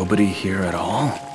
Nobody here at all?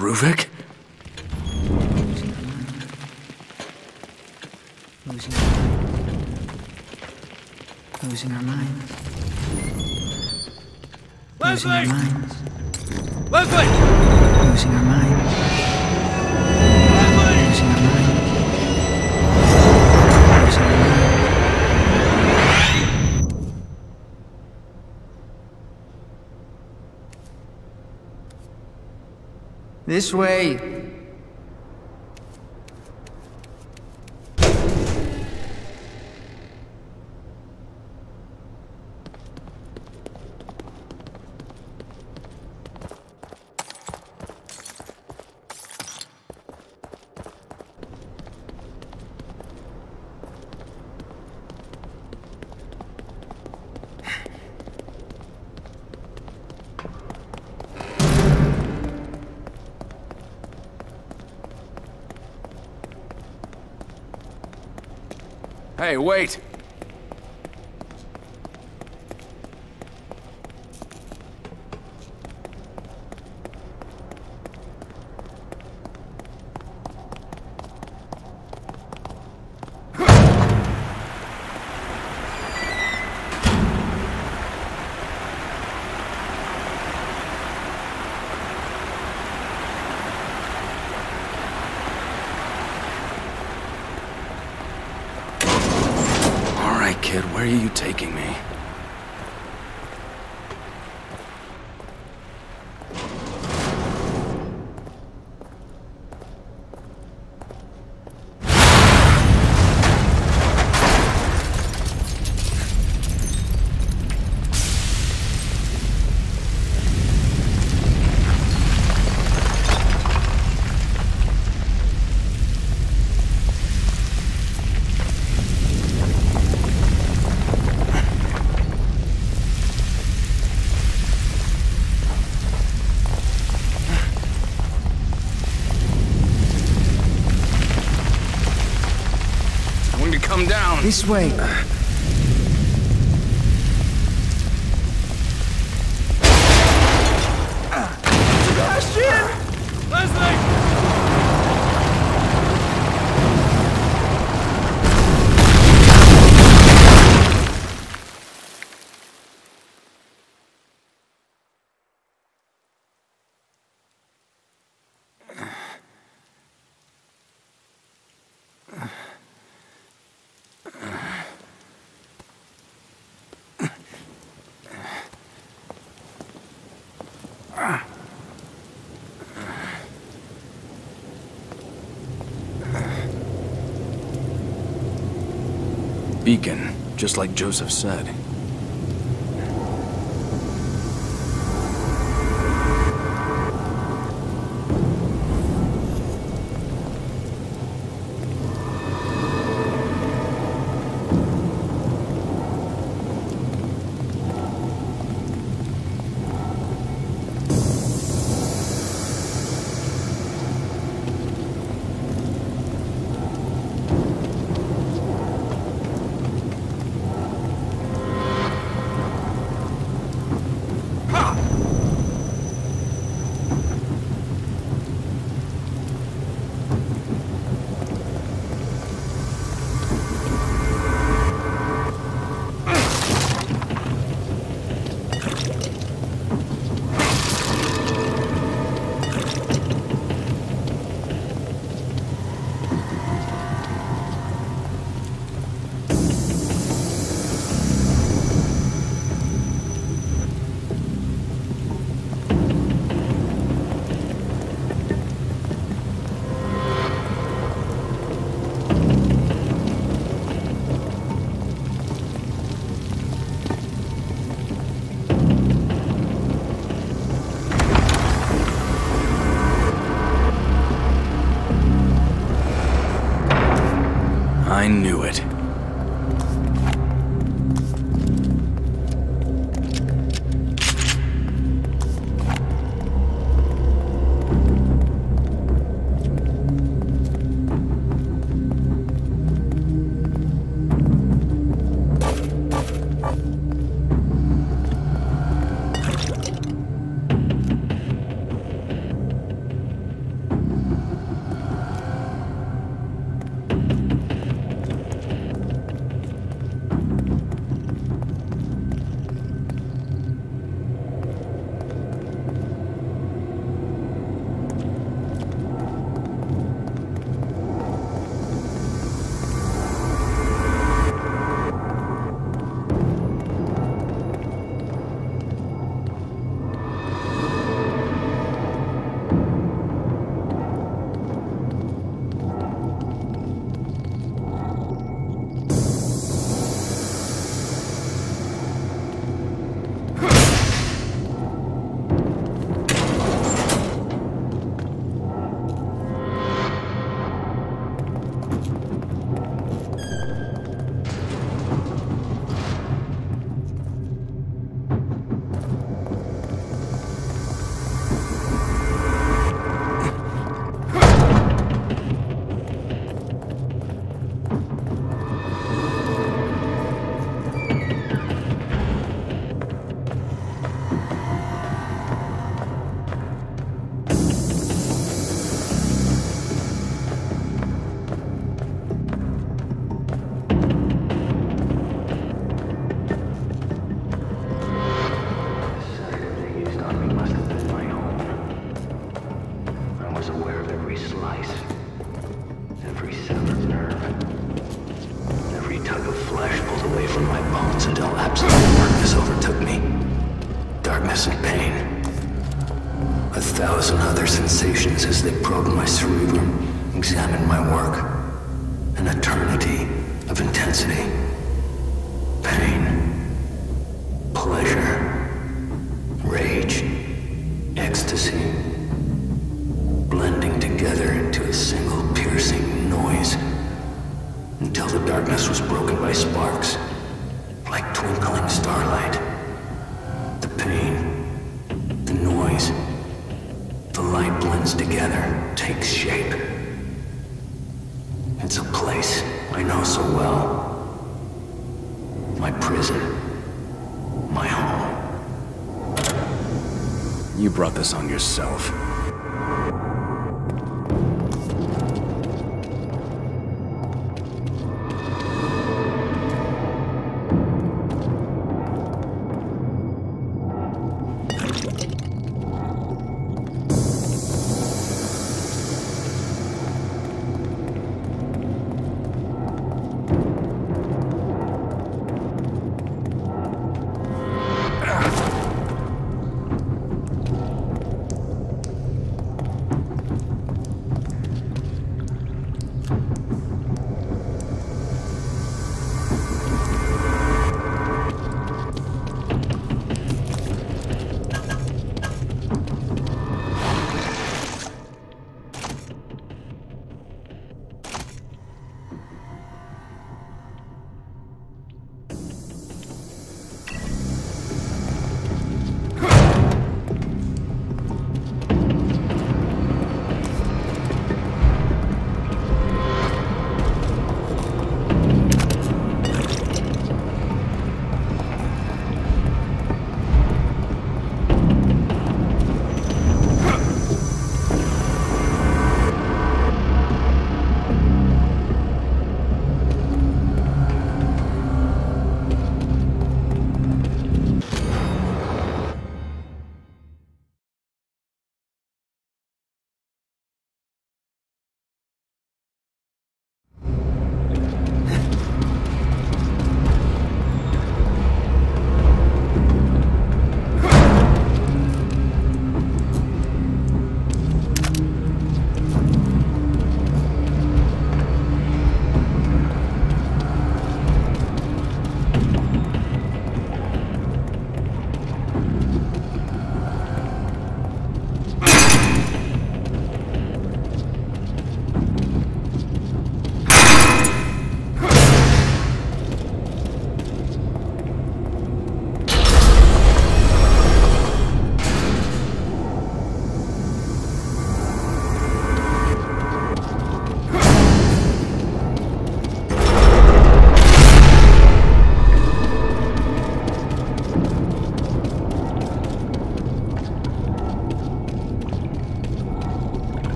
Ruvik? Losing our minds. Losing our minds. Losing our Leslie! minds. Leslie! Losing our minds. This way. Hey, wait! Come down. This way. Sebastian! Leslie! Beacon, just like Joseph said. I knew it.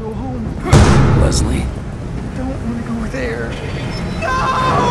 go home. Leslie? I don't want to go there. No!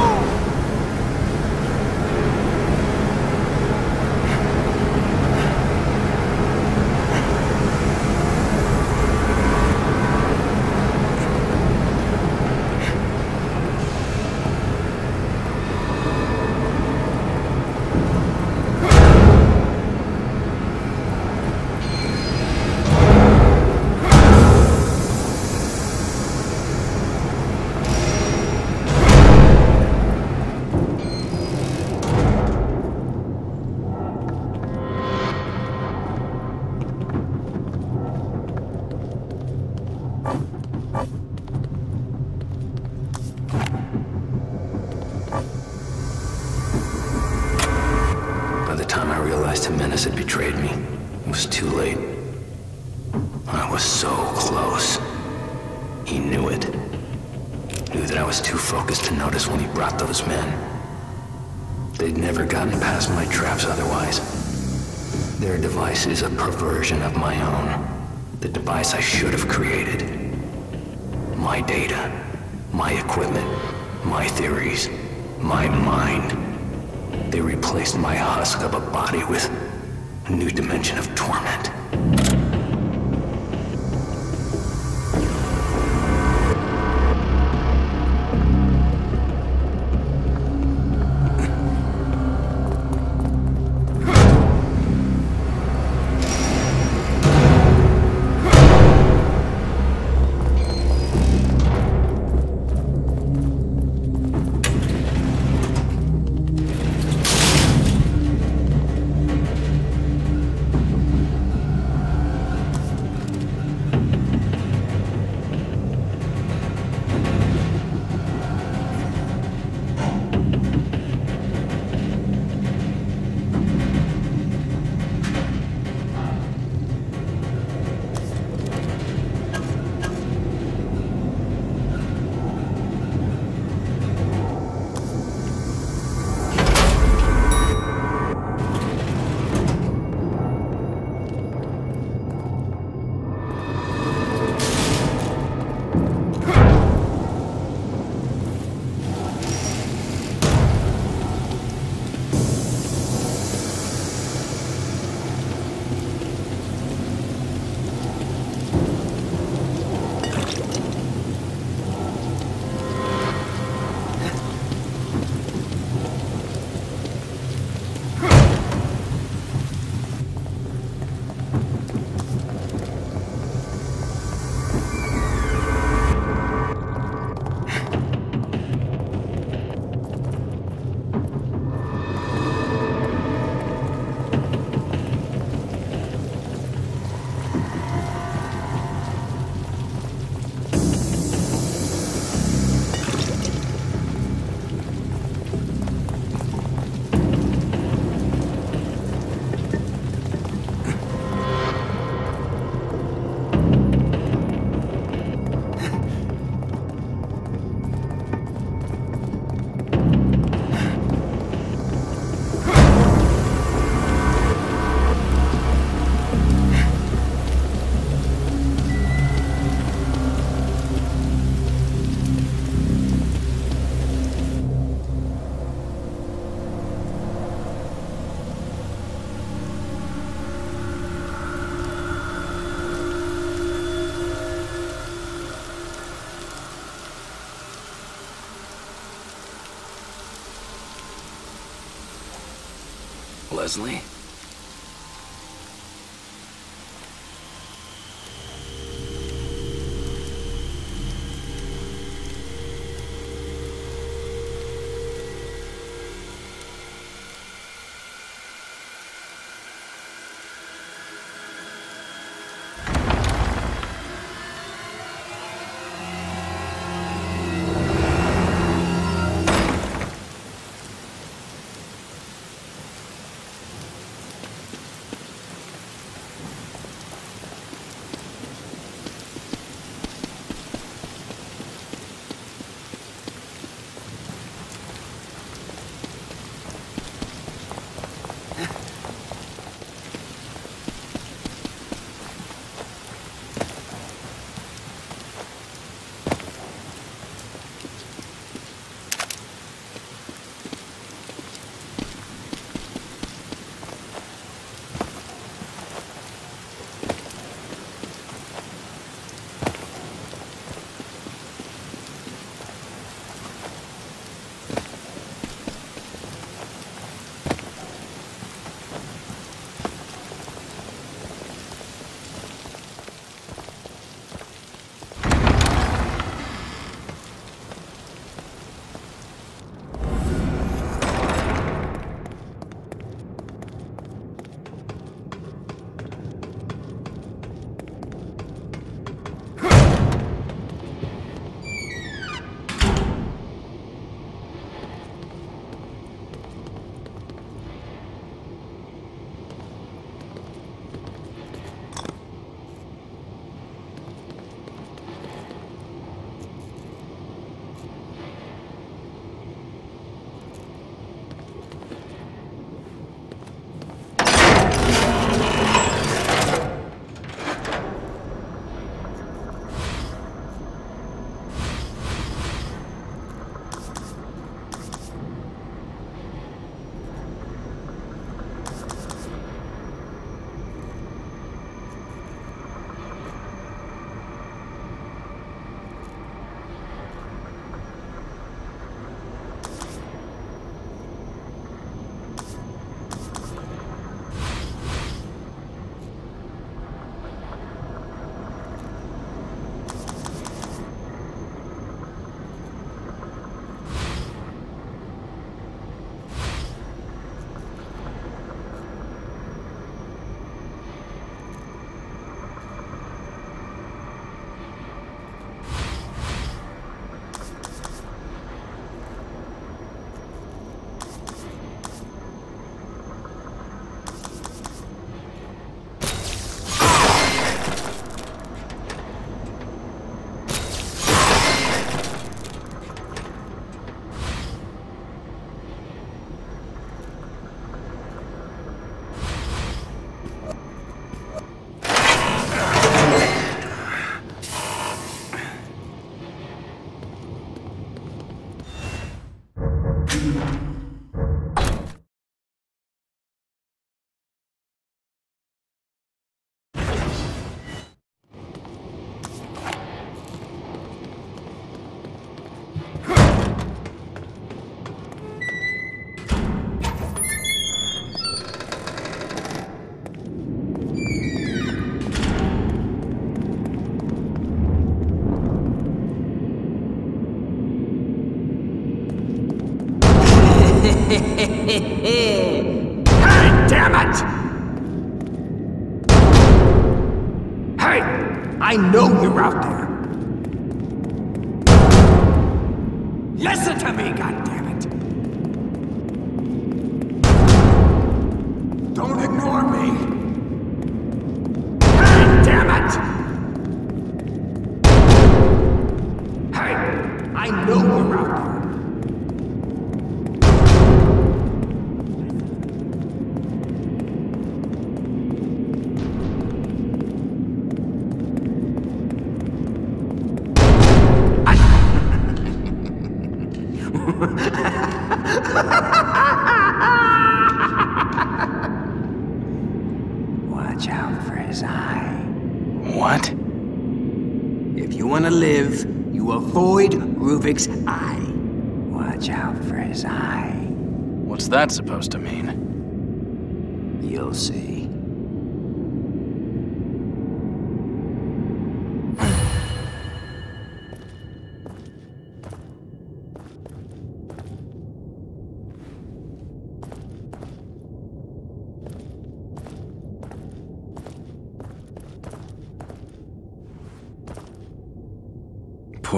Leslie?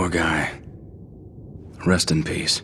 Poor guy. Rest in peace.